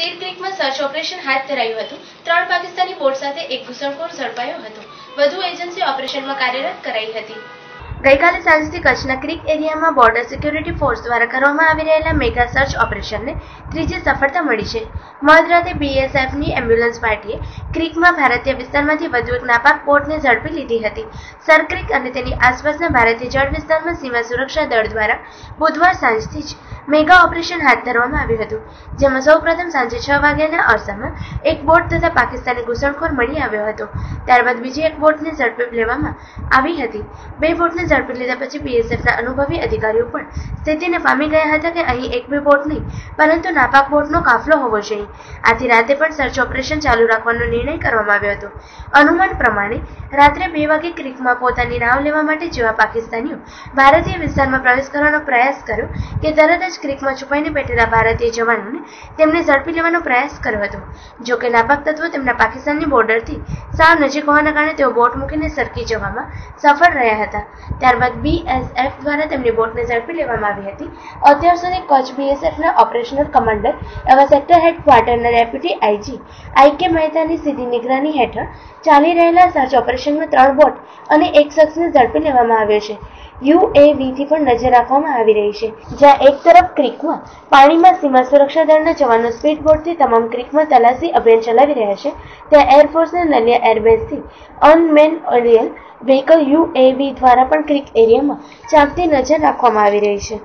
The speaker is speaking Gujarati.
સીર ક્રિકમાં સર્ચ ઓપરેશન હાથ ધરાયું હતું. ત્રણ પાકિસ્તાની બોટ સાથે એક ઘૂસણખોર ઝડપાયો હતો. વધુ એજન્સી ઓપરેશનમાં કાર્યરત કરાઈ હતી. ગઈકાલે સાંજથી કચ્છના ક્રીક એરિયામાં બોર્ડર સિક્યુરિટી ફોર્સ દ્વારા કરવામાં આવી રહેલા મેગા સર્ચ ઓપરેશનને ત્રીજી સફળતા મળી છે. મધરાતે બીએસએફની એમ્બ્યુલન્સ પાર્ટીએ ક્રીકમાં ભારતીય વિસ્તારમાંથી વધુ એક નાપાક બોટને ઝડપી લીધી હતી. સરક્રિક અને તેની આસપાસના ભારતીય જળ વિસ્તારમાં સીમા સુરક્ષા દળ દ્વારા બુધવાર સાંજથી જ મેગા ઓપરેશન હાથ ધરવામાં આવ્યું હતું, જેમાં સૌપ્રથમ સાંજે છ વાગ્યાના અરસામાં એક બોટ તથા પાકિસ્તાની ઘૂસણખોર મળી આવ્યો હતો. ત્યારબાદ બીજી એક બોટને ઝડપી લેવામાં આવી હતી. બે બોટને ઝડપી લીધા પછી બીએસએફના અનુભવી અધિકારીઓ પણ સ્થિતિને પામી ગયા હતા કે અહીં એક બે બોટ નહીં, પરંતુ નાપાક બોટનો કાફલો હોવો જોઈએ. આથી રાતે પણ સર્ચ ઓપરેશન ચાલુ રાખવાનો નિર્ણય કરવામાં આવ્યો હતો. અનુમાન પ્રમાણે, રાત્રે બે વાગે ક્રિકમાં પોતાની નાવ લેવા માટે જેવા પાકિસ્તાનીઓ ભારતીય વિસ્તારમાં પ્રવેશ કરવાનો પ્રયાસ કર્યો કે તરત જ ક્રિકમાં છુપાઈને બેઠેલા ભારતીય જવાનોને તેમને ઝડપી લેવાનો પ્રયાસ કર્યો હતો. જોકે નાપાક તત્વો તેમના પાકિસ્તાનની બોર્ડરથી સાવ નજીક હોવાના કારણે તેઓ બોટ મૂકીને સરકી જવામાં સફળ રહ્યા હતા. ત્યારબાદ બીએસએફ દ્વારા તેમની બોટને ઝડપી લેવામાં આવી હતી. અત્યાર સુધી કચ્છ બીએસએફના ઓપરેશનલ કમાન્ડર એવા સેક્ટર હેડ ક્વાર્ટરના ડેપ્યુટી આઈજી આઈ કે મહેતાની સીધી નિગરાની હેઠળ ચાલી રહેલા સર્ચ ઓપરેશનમાં ત્રણ બોટ અને એક શખ્સને ઝડપી લેવામાં આવ્યો છે. યુએવીથી પણ નજર રાખવામાં આવી રહી છે. જ્યાં એક તરફ ક્રિકમાં પાણીમાં સીમા સુરક્ષા દળના જવાનો સ્પીડ બોટથી તમામ ક્રિકમાં તલાશી અભિયાન ચલાવી રહ્યા છે. ત્યાં એરફોર્સના નલિયા એરબેઝથી અનમેન એરિયલ વ્હીકલ યુએવી દ્વારા પણ ક્રિક એરિયામાં ચાંપતી નજર રાખવામાં આવી રહી છે.